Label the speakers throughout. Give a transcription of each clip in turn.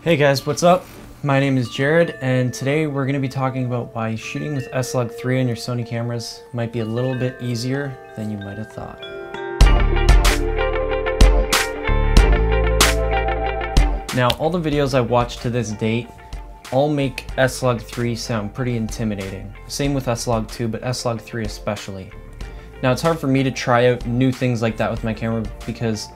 Speaker 1: Hey guys, what's up? My name is Jarod, and today we're going to be talking about why shooting with S-Log 3 on your Sony cameras might be a little bit easier than you might have thought. Now, all the videos I watched to this date all make S-Log 3 sound pretty intimidating. Same with S-Log 2, but S-Log 3 especially. Now, it's hard for me to try out new things like that with my camera because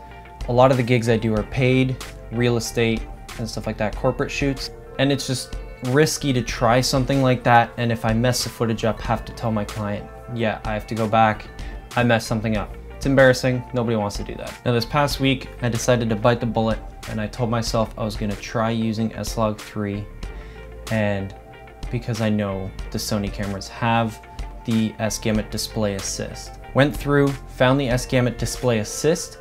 Speaker 1: a lot of the gigs I do are paid, real estate, and stuff like that, corporate shoots. And it's just risky to try something like that. And if I mess the footage up, have to tell my client, yeah, I have to go back. I messed something up. It's embarrassing. Nobody wants to do that. Now this past week, I decided to bite the bullet and I told myself I was gonna try using S-Log 3 and because I know the Sony cameras have the S-Gamut Display Assist. Went through, found the S-Gamut Display Assist,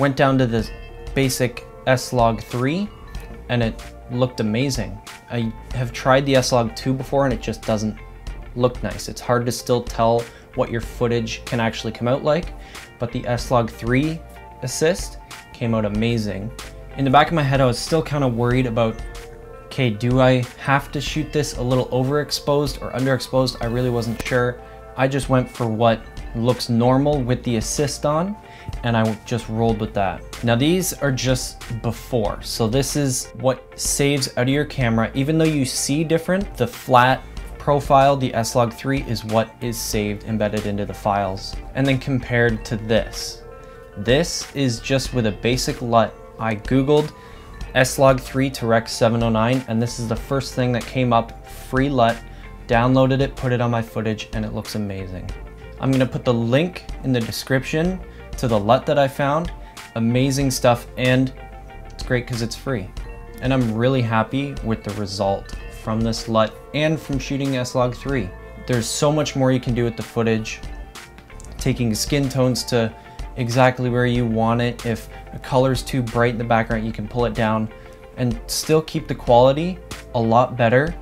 Speaker 1: went down to the basic S-Log 3 and it looked amazing. I have tried the S-Log 2 before and it just doesn't look nice. It's hard to still tell what your footage can actually come out like, but the S-Log 3 assist came out amazing. In the back of my head, I was still kind of worried about, okay, do I have to shoot this a little overexposed or underexposed? I really wasn't sure. I just went for what looks normal with the assist on and I just rolled with that. Now these are just before. So this is what saves out of your camera. Even though you see different, the flat profile, the S-Log3 is what is saved embedded into the files. And then compared to this. This is just with a basic LUT. I Googled S-Log3 to Rec 709 and this is the first thing that came up, free LUT, downloaded it, put it on my footage and it looks amazing. I'm gonna put the link in the description to the LUT that I found. Amazing stuff and it's great because it's free. And I'm really happy with the result from this LUT and from shooting S-Log 3. There's so much more you can do with the footage. Taking skin tones to exactly where you want it. If a color's too bright in the background, you can pull it down and still keep the quality a lot better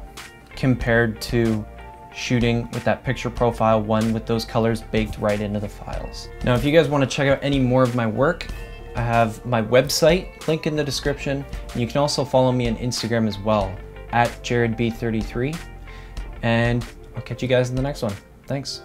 Speaker 1: compared to shooting with that picture profile one with those colors baked right into the files. Now, if you guys wanna check out any more of my work, I have my website, link in the description, and you can also follow me on Instagram as well, at JarodB33, and I'll catch you guys in the next one. Thanks.